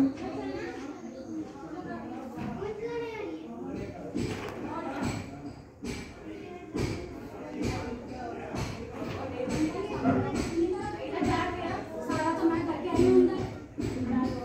you